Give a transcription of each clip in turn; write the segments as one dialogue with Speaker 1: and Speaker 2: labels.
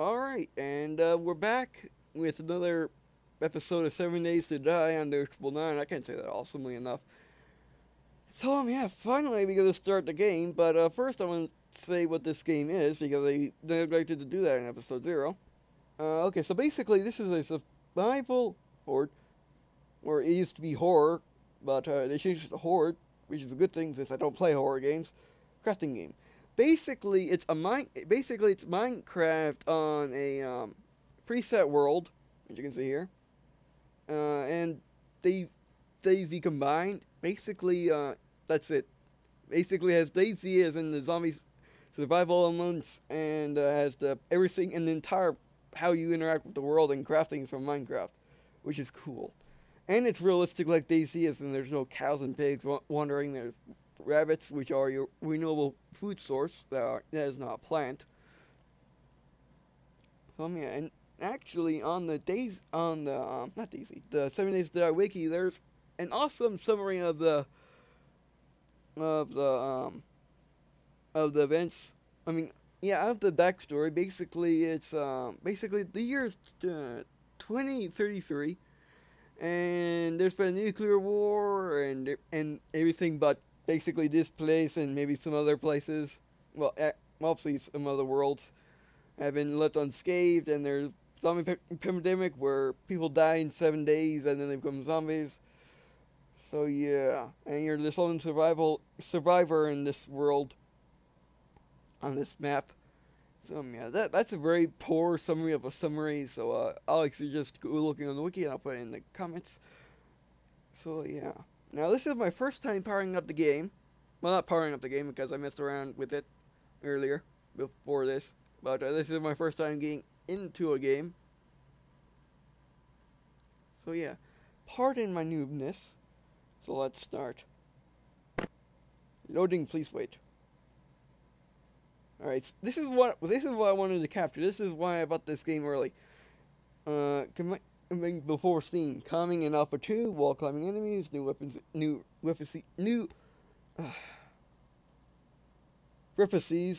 Speaker 1: Alright, and uh, we're back with another episode of Seven Days to Die on Triple Nine. I can't say that awesomely enough. So, um, yeah, finally we gotta start the game, but uh, first I want to say what this game is because I neglected to do that in episode zero. Uh, okay, so basically this is a survival horde, or it used to be horror, but uh, they changed it to horde, which is a good thing since I don't play horror games. Crafting game basically it's a mine basically it's Minecraft on a um, preset world, as you can see here, uh, and they DayZ combined. Basically, uh, that's it. Basically, has DayZ as in the zombies survival elements and uh, has the everything and the entire how you interact with the world and crafting from Minecraft, which is cool. And it's realistic like DayZ is, and there's no cows and pigs wandering. There's rabbits, which are your renewable food source that, are, that is not a plant. So yeah, and actually on the days on the um, not DayZ the Seven Days to Die wiki, there's an awesome summary of the of the um of the events. I mean, yeah, of the backstory. Basically, it's um basically the year's uh, 2033 and there's been a nuclear war and and everything but basically this place and maybe some other places, well, obviously some other worlds, have been left unscathed, and there's zombie pandemic where people die in seven days and then they become zombies. So yeah, and you're this lone survival survivor in this world on this map. So yeah, that that's a very poor summary of a summary. So uh, Alex, just go looking on the wiki, and I'll put it in the comments. So yeah. Now this is my first time powering up the game. Well, not powering up the game because I messed around with it earlier before this. But uh, this is my first time getting into a game. So yeah, pardon my noobness. So let's start. Loading, please wait. Alright, this is what this is what I wanted to capture. This is why I bought this game early. Uh, before Steam, coming in Alpha 2, wall climbing enemies, new weapons, new weapons, new uh,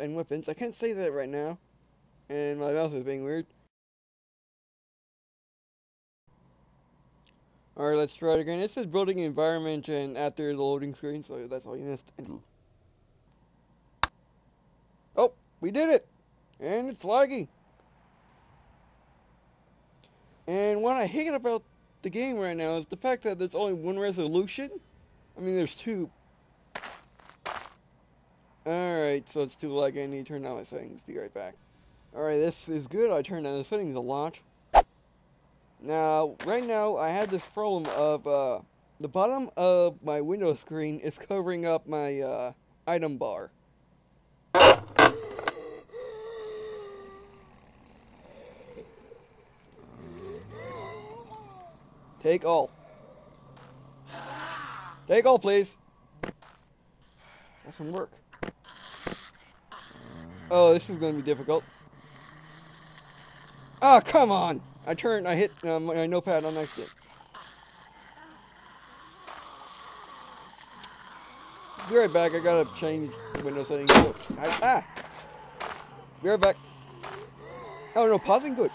Speaker 1: and weapons. I can't say that right now, and my mouse is being weird. Alright, let's try it again. It says building environment and after the loading screen, so that's all you missed. Oh, we did it! And it's laggy. And what I hate about the game right now is the fact that there's only one resolution. I mean, there's two. Alright, so it's too laggy. I need to turn down my settings. Be right back. Alright, this is good. I turned down the settings a lot. Now, right now, I have this problem of, uh, the bottom of my window screen is covering up my, uh, item bar. Take all. Take all, please. That's some work. Oh, this is going to be difficult. Oh, come on. I turned, I hit um, my notepad on accident. Be right back. I gotta change window settings. I, ah! Be right back. Oh, no, pausing? Good.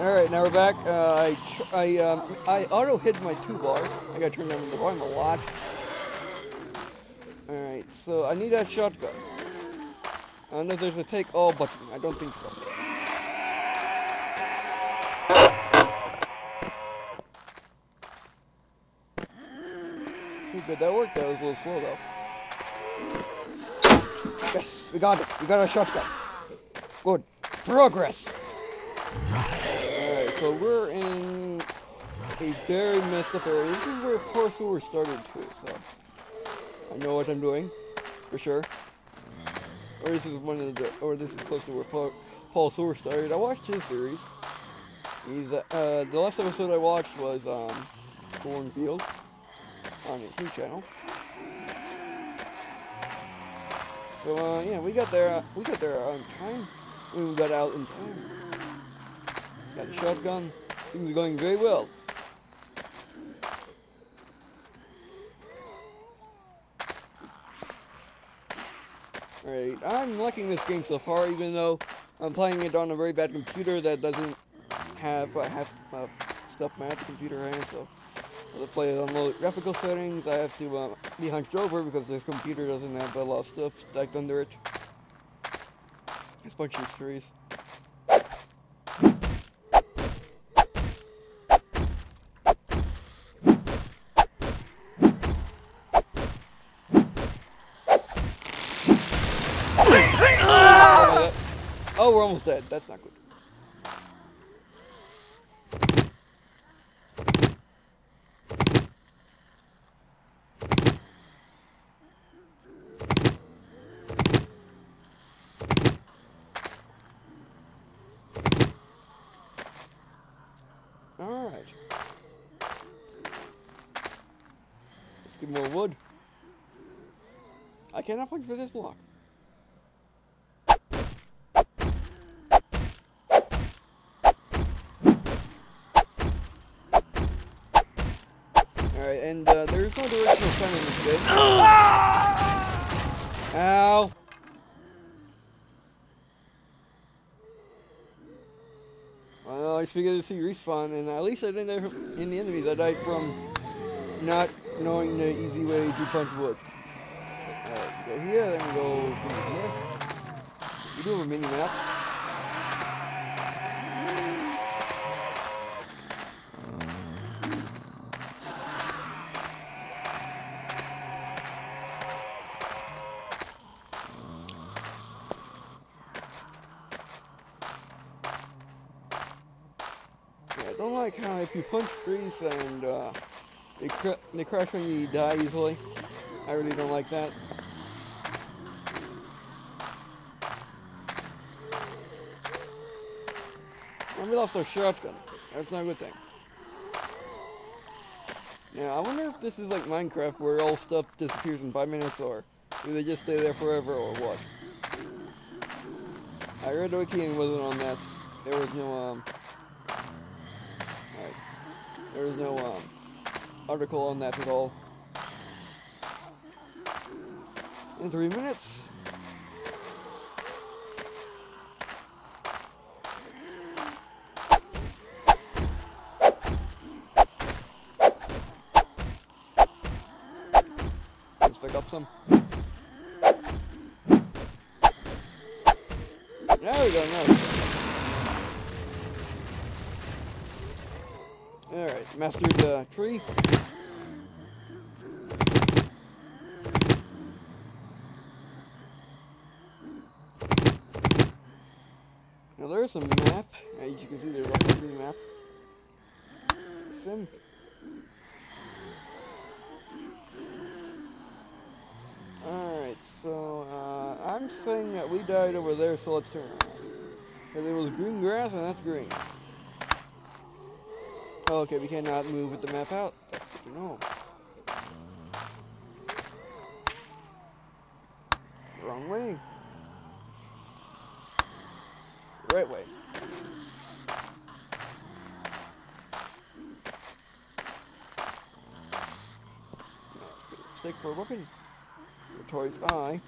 Speaker 1: Alright, now we're back. Uh, I I, um, I auto hid my two bar. I gotta turn down the volume a lot. Alright, so I need that shotgun. I don't know if there's a take all button. I don't think so. Pretty good. That worked. That was a little slow though. Yes, we got it. We got our shotgun. Good. Progress. Alright, so we're in a very messed up area. This is where Parkour started too, so I know what I'm doing, for sure. Or this is one of the, or this is close to where Paul, Paul started. I watched his series. He's, uh, the last episode I watched was, um, Cornfield on his new channel. So, uh, yeah, we got there, uh, we got there on time. We got out in time. Got shotgun. Things are going very well. Alright, I'm liking this game so far, even though I'm playing it on a very bad computer that doesn't have uh, have uh, stuff my computer has, so I have to play it on low graphical settings. I have to uh, be hunched over because this computer doesn't have a lot of stuff stacked under it. It's a bunch of trees. Oh, we're almost dead. That's not good. Alright. Let's get more wood. I cannot for this block. Alright, and uh, there's no directional sun in this game. Ow! Well, I figured to see respawn, and at least I didn't die from any enemies. I died from not knowing the easy way to punch wood. Alright, go here, then we go here. We do have a mini map. Punch trees and uh, they, cr they crash when you die easily. I really don't like that. And we lost our shotgun. That's not a good thing. Now, I wonder if this is like Minecraft where all stuff disappears in five minutes or do they just stay there forever or what? I read the wiki and wasn't on that. There was no, um. There is no um, article on that at all. In three minutes. Let's pick up some. There we go, now. Alright, mastered the tree. Now there's a map. As you can see, there's a green map. Sim. Alright, so uh, I'm saying that we died over there, so let's turn around. Because it was green grass and that's green. Oh, okay, we cannot move with the map out. Know. Wrong way. Right way. Let's get a stick for a weapon. The Toy's eye.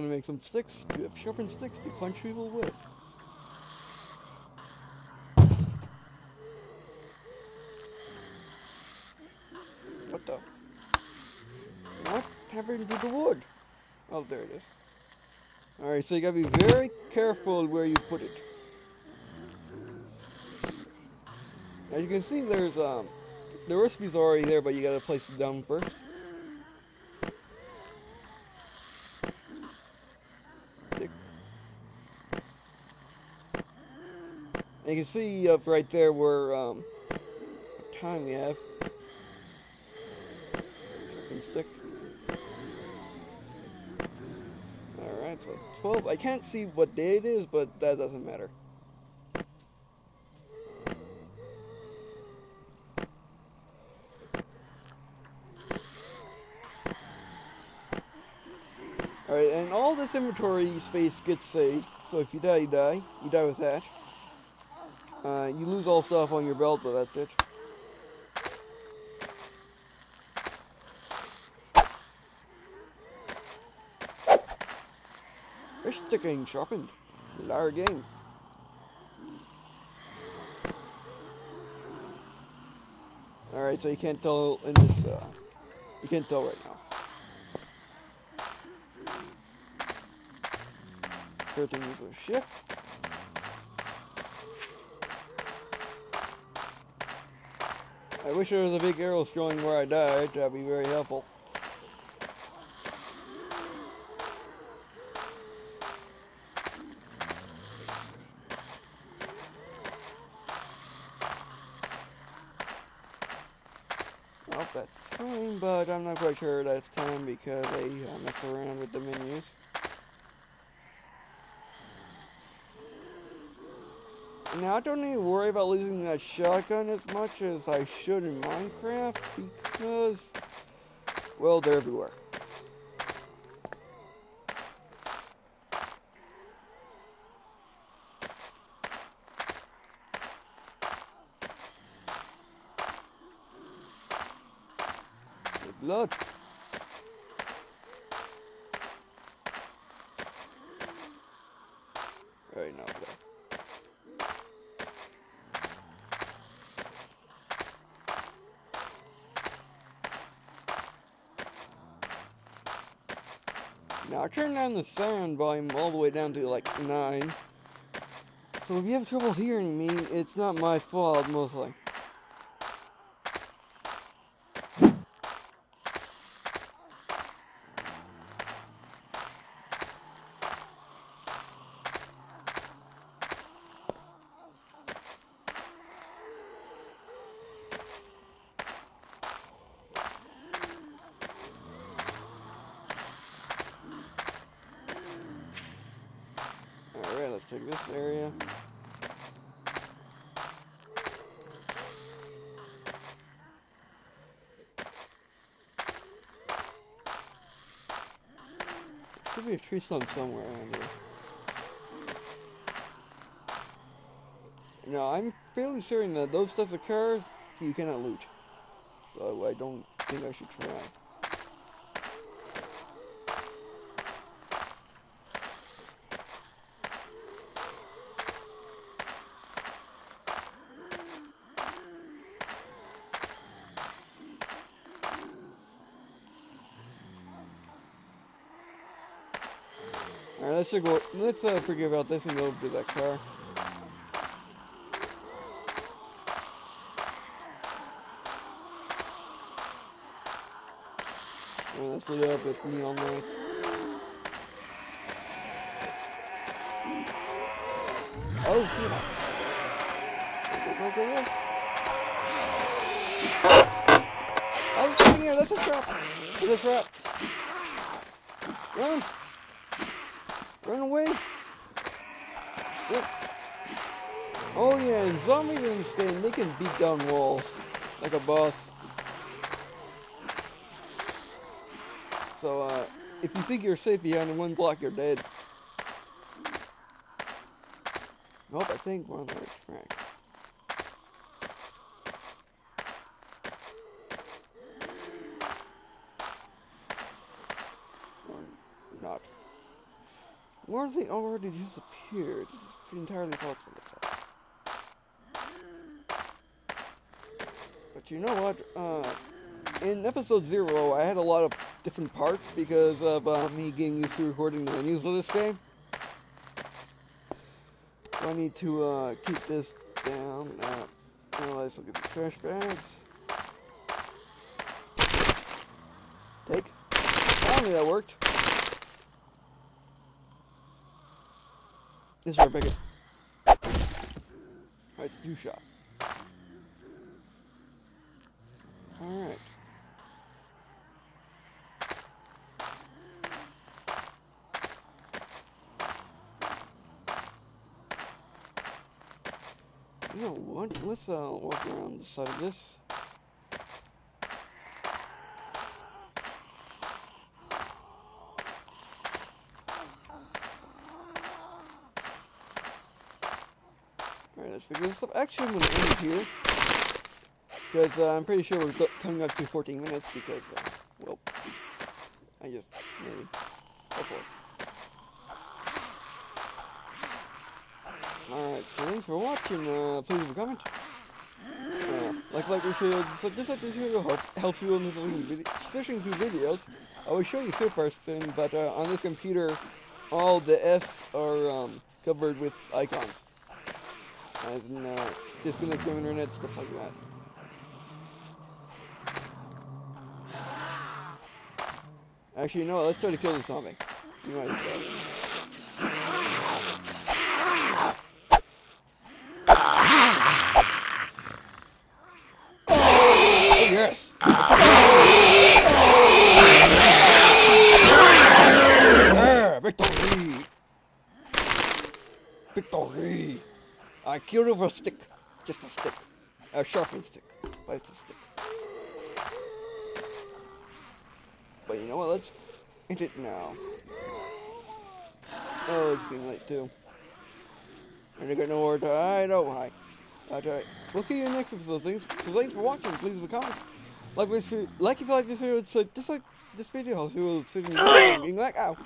Speaker 1: I want to make some sticks, sharpened sticks to punch people with. What the? What happened to the wood? Oh, there it is. Alright, so you gotta be very careful where you put it. As you can see, there's, um, the recipe's already there, but you gotta place it down first. And you can see up right there where, um, time we have. Stick. Alright, so 12. I can't see what day it is, but that doesn't matter. Alright, and all this inventory space gets saved. So if you die, you die. You die with that. Uh, you lose all stuff on your belt, but that's it. Fish sticking sharpened. Large game. Alright, so you can't tell in this, uh, you can't tell right now. 13 equals shift. I wish there was a big arrow showing where I died. That'd be very helpful. Well, that's time, but I'm not quite sure that's time because they uh, mess around with the menus. Now, I don't need to worry about losing that shotgun as much as I should in Minecraft because, well, they're everywhere. Good luck. Right now, though. Now I turned down the sound volume all the way down to like 9. So if you have trouble hearing me, it's not my fault mostly. Alright, take this area. Should be a tree stump somewhere around here. No, I'm fairly certain that those types of cars you cannot loot. So I don't think I should try. Alright, let's go. Let's uh, forget about this and go to that car. Alright, let's load up with neon lights. Oh shit! I was sitting here. That's a trap. That's a trap. Run! Run away! Oh yeah, and zombies in this they can beat down walls like a boss. So, uh, if you think you're safe behind one block, you're dead. Nope, I think we're on the right track. Or not. Or they already disappeared. It's entirely possible. But you know what? Uh, in episode zero, I had a lot of different parts because of uh, me getting used to recording the menus of this game. I need to uh, keep this down. Uh, now let's look at the trash bags. Take. Finally, that worked. This is. Alright, it's two shot. Alright. You know what? Let's uh, walk around the side of this. Out. Actually, I'm going to end it here. Because uh, I'm pretty sure we're coming up to 14 minutes because, uh, well, I just, maybe. Alright, so thanks for watching. Uh, please leave a comment. Uh, like, like, or share. So like this video help, helps you in searching through videos. I will show you third person, but uh, on this computer, all the F's are um, covered with icons. As in, uh, disconnect from internet, stuff like that. Actually, no, let's try to kill the zombie. You might as well. Oh, yes! Victory! Victory! I killed him with a stick. Just a stick. A sharpened stick. But it's a stick. But you know what? Let's end it now. Oh, it's getting late too. And I got nowhere to hide. Oh, hi. We'll see you in the next episode. Thanks, so thanks for watching. Please leave a comment. Like like if you like this video, it's like, just like this video. You will sit in being like, ow?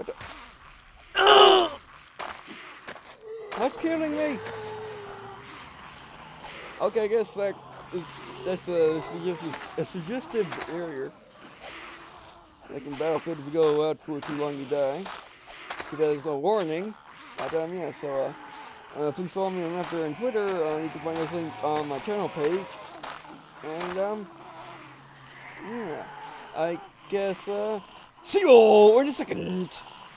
Speaker 1: What's killing me? Okay, I guess that is, that's a a suggestive area. Like in Battlefield, if you go out for too long, you die. So there's no warning. But um, yeah, so uh. Uh, please follow me on after and Twitter. Uh, you can find those links on my channel page. And um, yeah, I guess uh, see you all in a second.